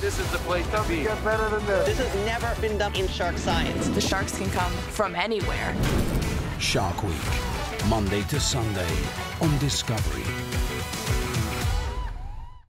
This is the place to be. Get better than this. This has never been done in shark science. The sharks can come from anywhere. Shark Week, Monday to Sunday on Discovery.